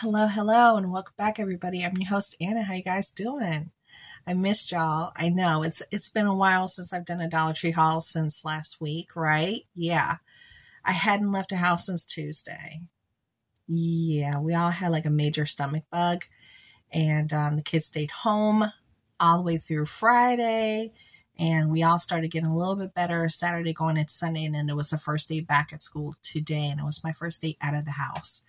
Hello, hello, and welcome back, everybody. I'm your host Anna. How you guys doing? I missed y'all. I know it's it's been a while since I've done a Dollar Tree haul since last week, right? Yeah, I hadn't left a house since Tuesday. Yeah, we all had like a major stomach bug, and um, the kids stayed home all the way through Friday, and we all started getting a little bit better Saturday going into Sunday, and then it was the first day back at school today, and it was my first day out of the house.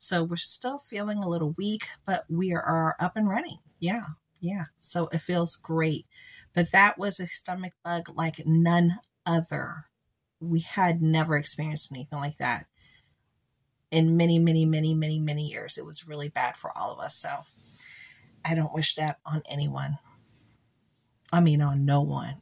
So we're still feeling a little weak, but we are up and running. Yeah, yeah. So it feels great. But that was a stomach bug like none other. We had never experienced anything like that in many, many, many, many, many years. It was really bad for all of us. So I don't wish that on anyone. I mean, on no one.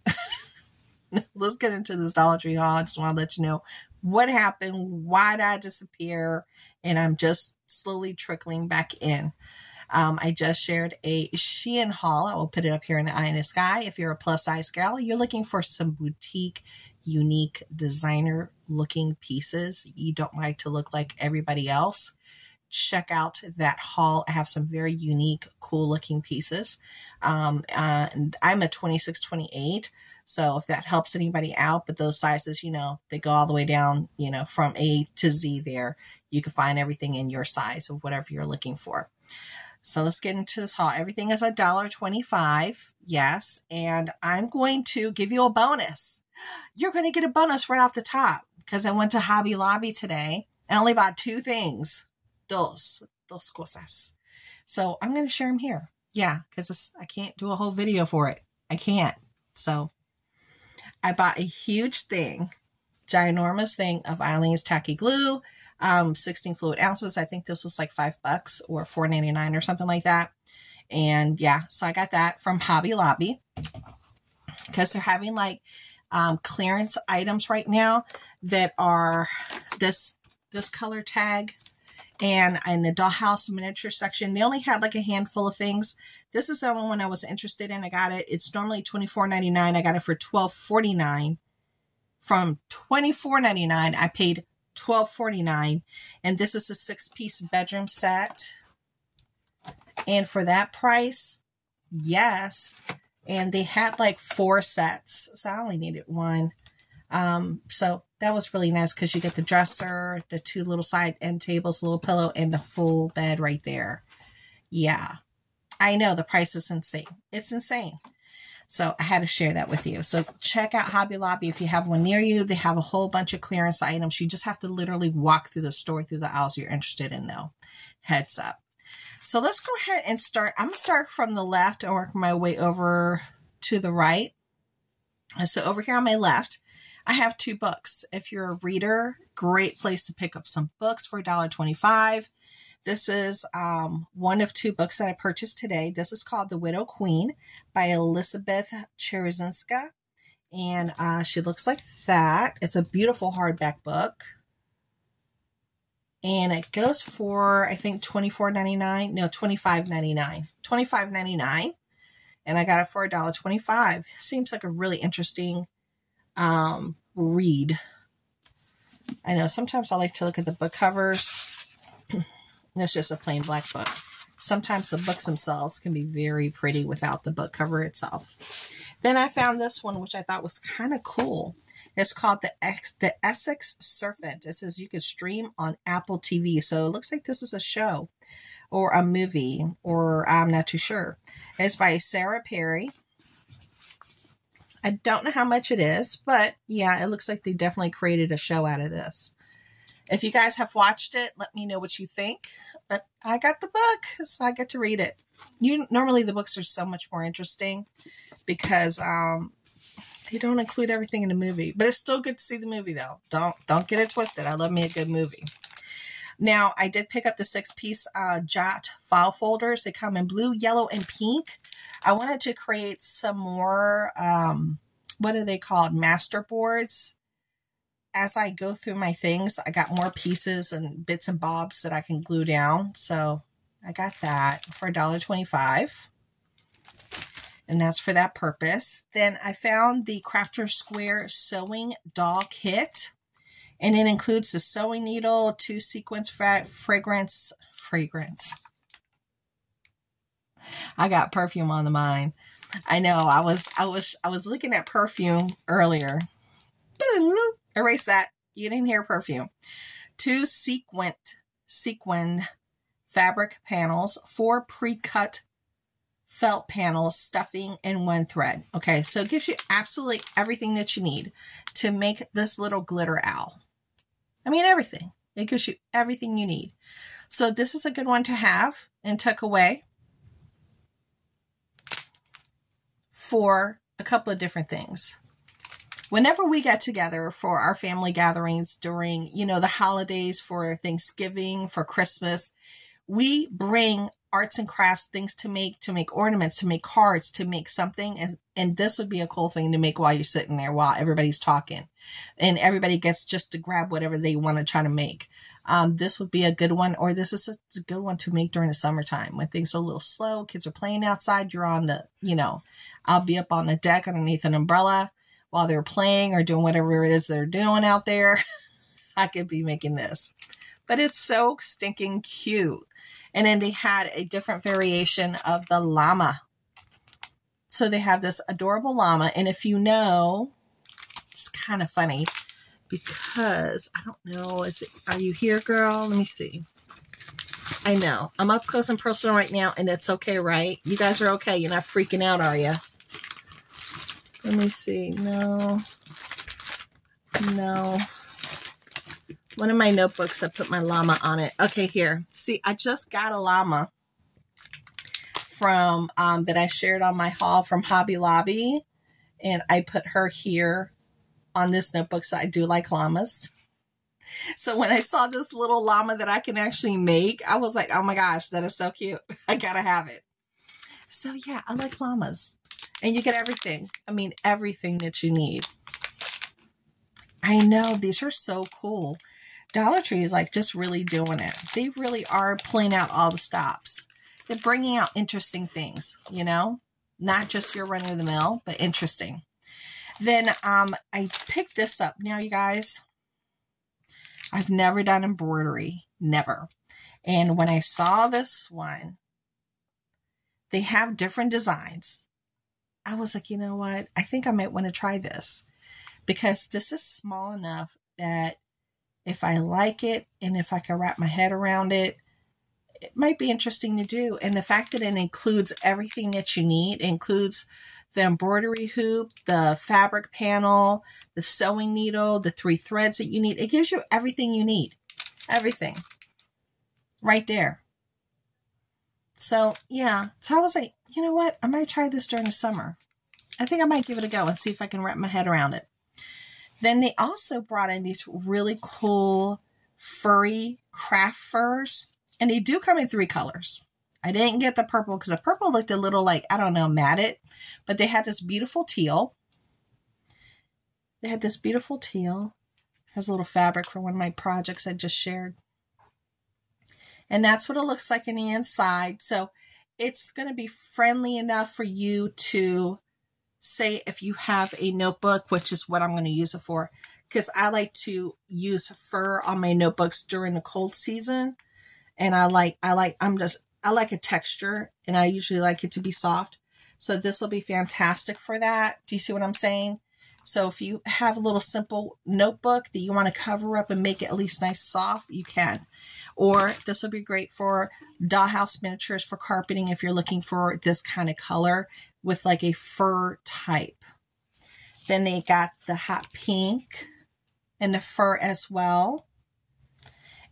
Let's get into this Dollar Tree haul. I just want to let you know what happened, why did I disappear, and I'm just slowly trickling back in. Um, I just shared a Shein haul. I will put it up here in the eye in the sky. If you're a plus size gal, you're looking for some boutique, unique, designer looking pieces. You don't like to look like everybody else. Check out that haul. I have some very unique, cool looking pieces. Um, uh, I'm a 26, 28. So if that helps anybody out, but those sizes, you know, they go all the way down, you know, from A to Z there. You can find everything in your size of whatever you're looking for. So let's get into this haul. Everything is a dollar twenty-five. Yes. And I'm going to give you a bonus. You're going to get a bonus right off the top because I went to Hobby Lobby today and only bought two things. Dos. Dos cosas. So I'm going to share them here. Yeah. Because I can't do a whole video for it. I can't. So I bought a huge thing, ginormous thing of Aleene's tacky glue, um, 16 fluid ounces. I think this was like five bucks or 4.99 or something like that. And yeah, so I got that from Hobby Lobby because they're having like um, clearance items right now that are this this color tag and in the dollhouse miniature section they only had like a handful of things. This is the only one i was interested in. I got it. It's normally $24.99 i got it for $12.49 from $24.99 i paid $12.49 and this is a six piece bedroom set. And for that price yes. And they had like four sets. So i only needed one. Um, so that was really nice because you get the dresser, the two little side end tables, little pillow, and the full bed right there. Yeah, I know the price is insane. It's insane. So I had to share that with you. So check out Hobby Lobby if you have one near you. They have a whole bunch of clearance items. You just have to literally walk through the store, through the aisles you're interested in though. Heads up. So let's go ahead and start. I'm going to start from the left and work my way over to the right. So over here on my left, I have two books. If you're a reader, great place to pick up some books for $1.25. This is um, one of two books that I purchased today. This is called The Widow Queen by Elizabeth Cherezinska. And uh, she looks like that. It's a beautiful hardback book. And it goes for, I think, $24.99. No, $25.99. $25.99. And I got it for $1.25. Seems like a really interesting um, read. I know sometimes I like to look at the book covers. it's just a plain black book. Sometimes the books themselves can be very pretty without the book cover itself. Then I found this one, which I thought was kind of cool. It's called the X, the Essex Serpent. It says you can stream on Apple TV. So it looks like this is a show or a movie, or I'm not too sure. It's by Sarah Perry. I don't know how much it is, but yeah, it looks like they definitely created a show out of this. If you guys have watched it, let me know what you think. But I got the book, so I get to read it. You normally the books are so much more interesting because um, they don't include everything in the movie. But it's still good to see the movie though. Don't don't get it twisted. I love me a good movie. Now I did pick up the six piece uh, Jot file folders. They come in blue, yellow, and pink. I wanted to create some more, um, what are they called? Master boards. As I go through my things, I got more pieces and bits and bobs that I can glue down. So I got that for $1.25 and that's for that purpose. Then I found the Crafter Square Sewing Doll Kit, And it includes the sewing needle, two sequence fra- fragrance, fragrance. I got perfume on the mind. I know. I was, I was, I was looking at perfume earlier. Erase that. You didn't hear perfume. Two sequent, sequin fabric panels, four pre-cut felt panels, stuffing, and one thread. Okay, so it gives you absolutely everything that you need to make this little glitter owl. I mean, everything. It gives you everything you need. So this is a good one to have and tuck away for a couple of different things. Whenever we get together for our family gatherings during, you know, the holidays for Thanksgiving, for Christmas, we bring arts and crafts things to make to make ornaments to make cards to make something and and this would be a cool thing to make while you're sitting there while everybody's talking and everybody gets just to grab whatever they want to try to make um, this would be a good one or this is a good one to make during the summertime when things are a little slow kids are playing outside you're on the you know i'll be up on the deck underneath an umbrella while they're playing or doing whatever it is they're doing out there i could be making this but it's so stinking cute and then they had a different variation of the llama. So they have this adorable llama. And if you know, it's kind of funny because I don't know, is it, are you here, girl? Let me see. I know. I'm up close and personal right now, and it's okay, right? You guys are okay. You're not freaking out, are you? Let me see. No. No one of my notebooks, I put my llama on it. Okay, here. See, I just got a llama from um, that I shared on my haul from Hobby Lobby, and I put her here on this notebook. So I do like llamas. So when I saw this little llama that I can actually make, I was like, oh my gosh, that is so cute. I gotta have it. So yeah, I like llamas. And you get everything. I mean, everything that you need. I know, these are so cool. Dollar Tree is like just really doing it. They really are pulling out all the stops. They're bringing out interesting things, you know, not just your run of the mill, but interesting. Then um, I picked this up. Now, you guys, I've never done embroidery, never. And when I saw this one, they have different designs. I was like, you know what? I think I might want to try this because this is small enough that if I like it and if I can wrap my head around it, it might be interesting to do. And the fact that it includes everything that you need, includes the embroidery hoop, the fabric panel, the sewing needle, the three threads that you need. It gives you everything you need. Everything. Right there. So, yeah. So I was like, you know what? I might try this during the summer. I think I might give it a go and see if I can wrap my head around it. Then they also brought in these really cool furry craft furs, and they do come in three colors. I didn't get the purple because the purple looked a little like, I don't know, matted, but they had this beautiful teal. They had this beautiful teal. Has a little fabric for one of my projects I just shared. And that's what it looks like in the inside. So it's going to be friendly enough for you to say if you have a notebook, which is what I'm going to use it for, because I like to use fur on my notebooks during the cold season. And I like, I like, I'm just, I like a texture and I usually like it to be soft. So this will be fantastic for that. Do you see what I'm saying? So if you have a little simple notebook that you want to cover up and make it at least nice soft, you can. Or this will be great for dollhouse miniatures for carpeting if you're looking for this kind of color with like a fur type. Then they got the hot pink and the fur as well.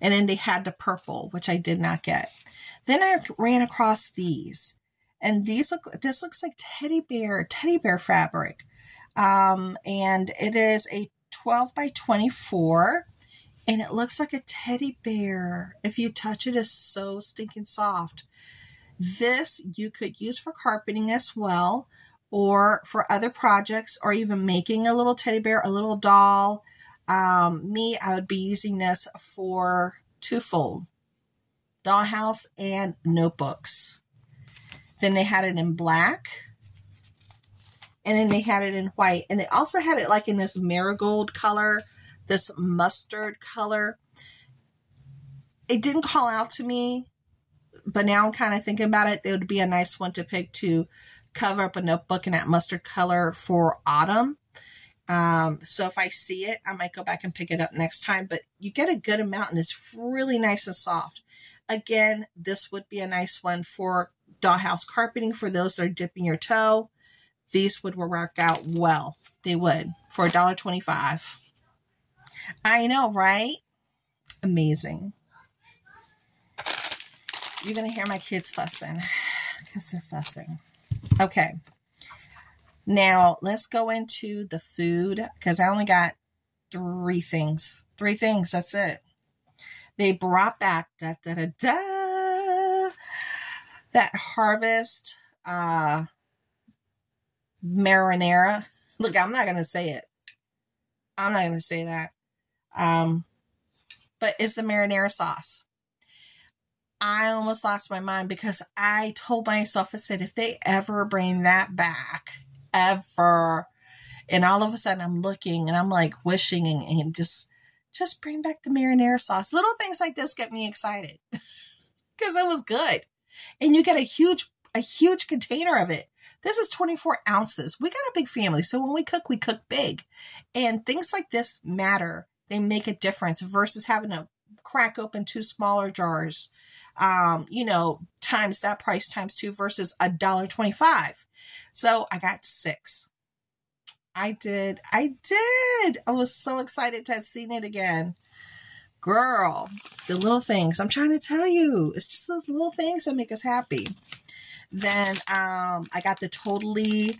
And then they had the purple, which I did not get. Then I ran across these. And these look, this looks like teddy bear, teddy bear fabric. Um, and it is a 12 by 24 and it looks like a teddy bear. If you touch it, it's so stinking soft. This you could use for carpeting as well, or for other projects, or even making a little teddy bear, a little doll. Um, me, I would be using this for twofold dollhouse and notebooks. Then they had it in black. And then they had it in white. And they also had it like in this marigold color this mustard color. It didn't call out to me, but now I'm kind of thinking about it. It would be a nice one to pick to cover up a notebook in that mustard color for autumn. Um, so if I see it, I might go back and pick it up next time, but you get a good amount and it's really nice and soft. Again, this would be a nice one for dollhouse carpeting for those that are dipping your toe. These would work out well. They would for $1.25. I know, right? Amazing. You're going to hear my kids fussing because they're fussing. Okay. Now let's go into the food because I only got three things. Three things. That's it. They brought back da da da da that harvest uh marinara. Look, I'm not gonna say it. I'm not gonna say that. Um, but it's the marinara sauce. I almost lost my mind because I told myself, I said, if they ever bring that back, ever. And all of a sudden I'm looking and I'm like wishing and, and just just bring back the marinara sauce. Little things like this get me excited because it was good. And you get a huge a huge container of it. This is 24 ounces. We got a big family, so when we cook, we cook big. And things like this matter. They make a difference versus having to crack open two smaller jars. Um, you know, times that price times two versus a dollar twenty-five. So I got six. I did. I did. I was so excited to have seen it again. Girl, the little things. I'm trying to tell you. It's just those little things that make us happy. Then um, I got the totally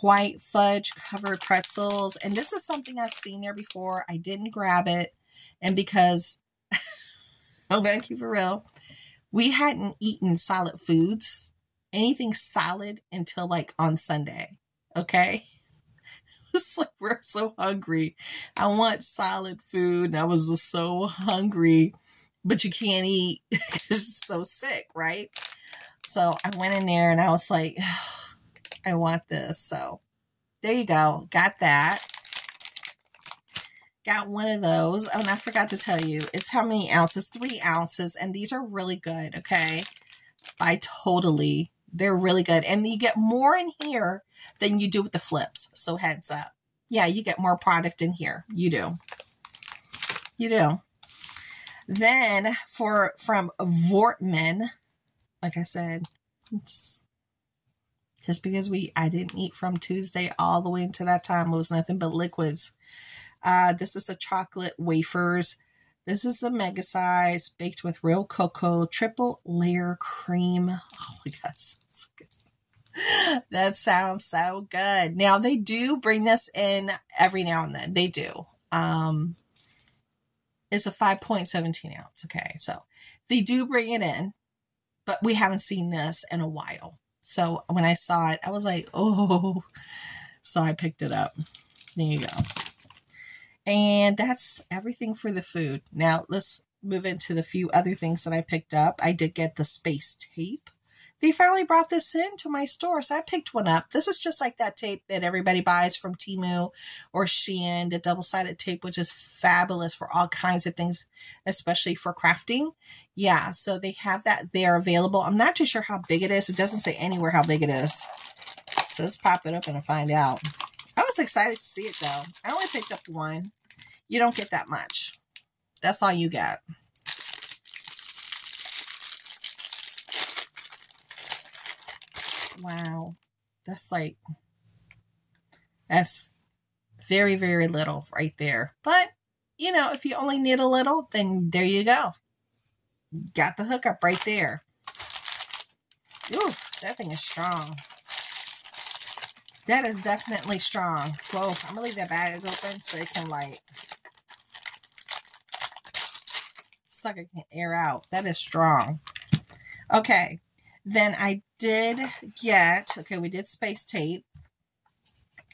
white fudge covered pretzels. And this is something I've seen there before. I didn't grab it. And because I'm going to keep it real, we hadn't eaten solid foods anything solid until like on Sunday. Okay. It's like we're so hungry. I want solid food. And I was just so hungry, but you can't eat because you're so sick, right? So I went in there and I was like, I want this. So there you go. Got that. Got one of those. Oh, and I forgot to tell you, it's how many ounces? Three ounces. And these are really good. Okay. I totally they're really good. And you get more in here than you do with the Flipz. So heads up. Yeah, you get more product in here. You do. You do. Then for from Voortman, like I said, just, just because we I didn't eat from Tuesday all the way into that time, it was nothing but liquids. Uh, this is a chocolate wafers this is the mega size, baked with real cocoa, triple layer cream. Oh my gosh, that's good. That sounds so good. Now they do bring this in every now and then. They do. Um, it's a 5.17 ounce. Okay, so they do bring it in, but we haven't seen this in a while. So when I saw it, I was like, oh. So I picked it up. There you go. And that's everything for the food. Now let's move into the few other things that I picked up. I did get the space tape. They finally brought this into my store, so I picked one up. This is just like that tape that everybody buys from Temu or Shein, the double-sided tape, which is fabulous for all kinds of things, especially for crafting. Yeah, so they have that there available. I'm not too sure how big it is. It doesn't say anywhere how big it is. So let's pop it open and find out. I was excited to see it though. I only picked up one. You don't get that much. That's all you get. Wow. That's like, that's very, very little right there. But, you know, if you only need a little, then there you go. Got the hookup right there. Ooh, that thing is strong. That is definitely strong. Whoa, I'm going to leave that bag open so it can, like, sucker can air out. That is strong. Okay. Then I did get, okay, we did space tape.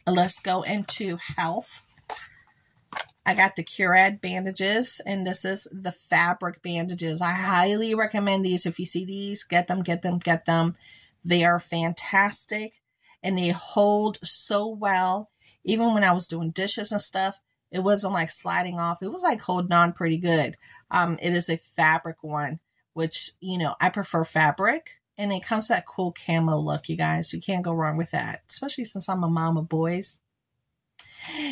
Let's go into health. I got the Curad bandages, and this is the fabric bandages. I highly recommend these. If you see these, get them, get them, get them. They are fantastic and they hold so well. Even when I was doing dishes and stuff, It wasn't like sliding off. It was like holding on pretty good. Um, it is a fabric one, which, you know, I prefer fabric and it comes that cool camo look, you guys. You can't go wrong with that, especially since I'm a mom of boys.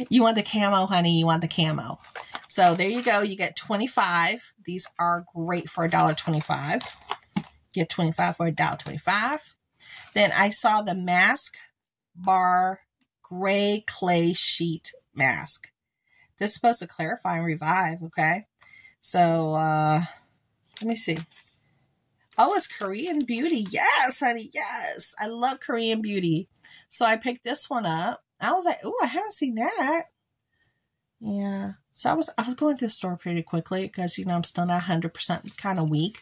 You want the camo, honey. You want the camo. So there you go. You get 25. These are great for $1.25. Get 25 for $1.25. Then I saw the mask bar gray clay sheet mask. This is supposed to clarify and revive, okay? So, uh, let me see. Oh, it's Korean Beauty. Yes, honey. Yes. I love Korean Beauty. So I picked this one up. I was like, oh, I haven't seen that. Yeah. So I was I was going through the store pretty quickly because you know I'm still not hundred percent kind of weak.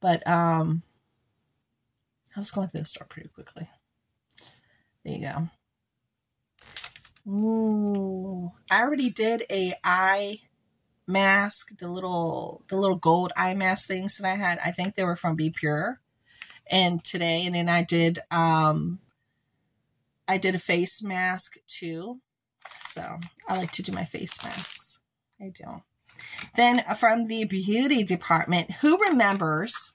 But um I was going through the store pretty quickly. There you go. Ooh. I already did a eye mask, the little the little gold eye mask things that I had. I think they were from Be Pure. And today, and then I did um I did a face mask too. So I like to do my face masks. I do. Then from the beauty department, who remembers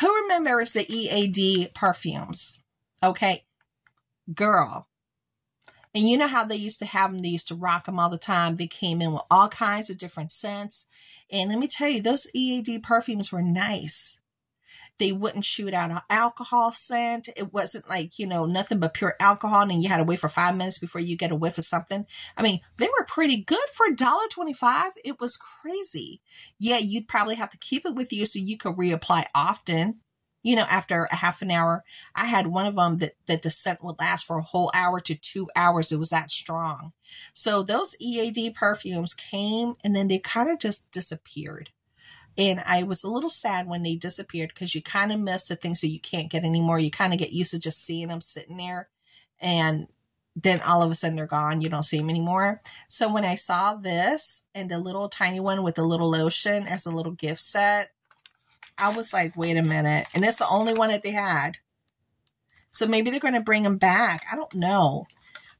who remembers the EAD perfumes? Okay. Girl, and you know how they used to have them, they used to rock them all the time. They came in with all kinds of different scents. And let me tell you, those EAD perfumes were nice. They wouldn't shoot out an alcohol scent. It wasn't like, you know, nothing but pure alcohol and you had to wait for five minutes before you get a whiff of something. I mean, they were pretty good for $1.25. It was crazy. Yeah, you'd probably have to keep it with you so you could reapply often you know, after a half an hour. I had one of them that, that the scent would last for a whole hour to two hours. It was that strong. So those EAD perfumes came and then they kind of just disappeared. And I was a little sad when they disappeared because you kind of miss the things that you can't get anymore. You kind of get used to just seeing them sitting there and then all of a sudden they're gone. You don't see them anymore. So when I saw this and the little tiny one with the little lotion as a little gift set, I was like, wait a minute. And it's the only one that they had. So maybe they're going to bring them back. I don't know.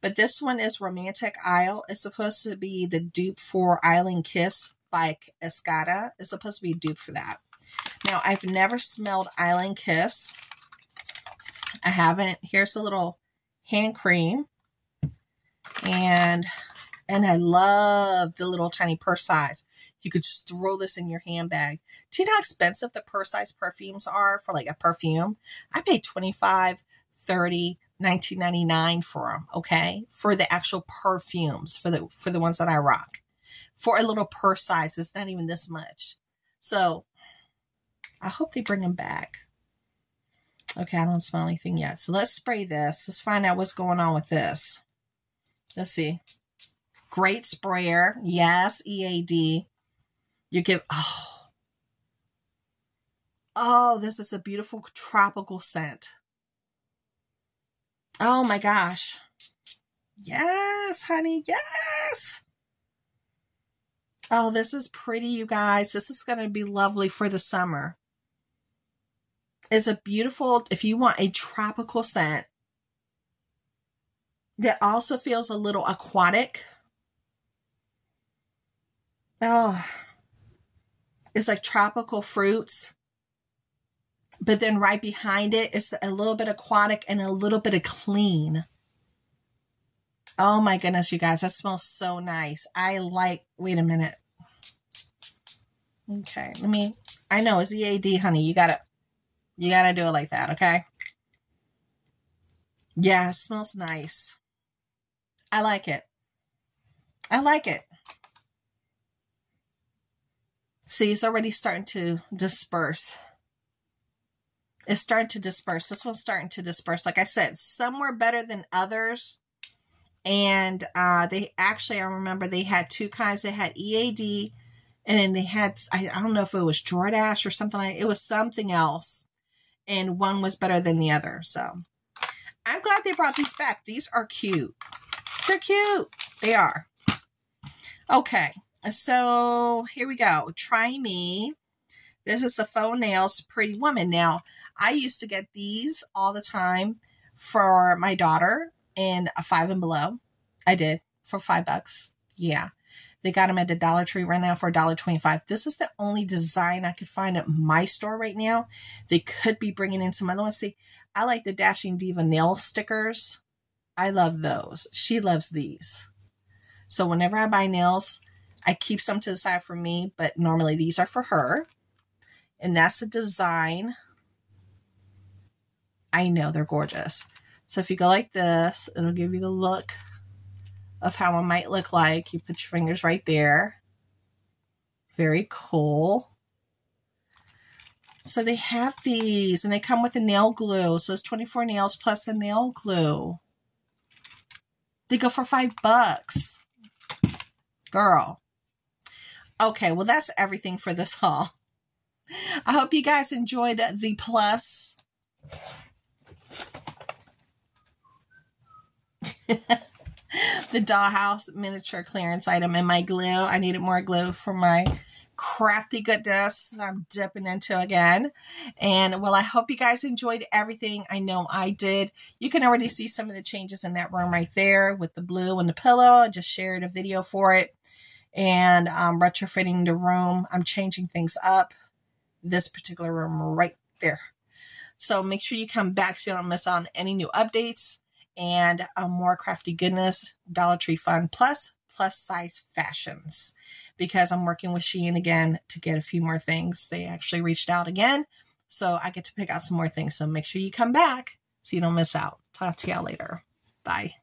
But this one is Romantic Isle. It's supposed to be the dupe for Island Kiss by Escada. is supposed to be a dupe for that. Now, I've never smelled Island Kiss. I haven't. Here's a little hand cream. And and I love the little tiny purse size. You could just throw this in your handbag. Do you know how expensive the purse size perfumes are for like a perfume? I paid 25 30 19.99 for them, okay? For the actual perfumes, for the for the ones that I rock. For a little purse size, it's not even this much. So, I hope they bring them back. Okay, I don't smell anything yet. So let's spray this. Let's find out what's going on with this. Let's see. Great sprayer. Yes, EAD. You give, oh. Oh, this is a beautiful tropical scent. Oh my gosh. Yes, honey. Yes. Oh, this is pretty, you guys. This is going to be lovely for the summer. It's a beautiful, if you want a tropical scent that also feels a little aquatic oh, it's like tropical fruits. But then right behind it, it is a little bit aquatic and a little bit of clean. Oh my goodness, you guys, that smells so nice. I like, wait a minute. Okay, let me, I know it's EAD, honey. You gotta, you gotta do it like that, okay? Yeah, it smells nice. I like it. I like it. See, it's already starting to disperse. It's starting to disperse. This one's starting to disperse. Like I said, some were better than others. And uh, they actually, I remember they had two kinds. They had EAD and then they had, I, I don't know if it was Jordache or something like it was something else. And one was better than the other. So I'm glad they brought these back. These are cute. They're cute. They are. Okay. So here we go. Try me. This is the Faux Nails Pretty Woman. Now, I used to get these all the time for my daughter in a five and below. I did for five bucks. Yeah. They got them at the Dollar Tree right now for $1.25. This is the only design I could find at my store right now. They could be bringing in some other ones. See, I like the Dashing Diva nail stickers. I love those. She loves these. So whenever I buy nails, I keep some to the side for me, but normally these are for her. And that's the design. I know they're gorgeous. So if you go like this, it'll give you the look of how it might look like. You put your fingers right there. Very cool. So they have these and they come with a nail glue. So it's 24 nails plus the nail glue. They go for five bucks. Girl. Okay, well, that's everything for this haul. I hope you guys enjoyed the plus. the dollhouse miniature clearance item and my glue. I needed more glue for my crafty goodness I'm dipping into again. And well, I hope you guys enjoyed everything. I know I did. You can already see some of the changes in that room right there with the blue and the pillow. I just shared a video for it and I'm retrofitting the room. I'm changing things up. This particular room right there. So make sure you come back so you don't miss out on any new updates and a more crafty goodness, Dollar Tree Fun Plus, plus size fashions. Because I'm working with Shein again to get a few more things. They actually reached out again. So I get to pick out some more things. So make sure you come back so you don't miss out. Talk to y'all later. Bye.